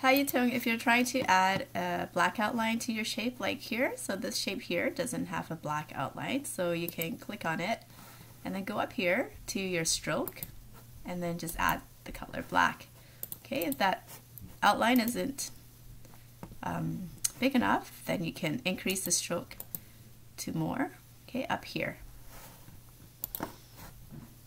how you tone if you're trying to add a black outline to your shape like here, so this shape here doesn't have a black outline, so you can click on it and then go up here to your stroke and then just add the color black. Okay, if that outline isn't um, big enough, then you can increase the stroke to more, okay, up here.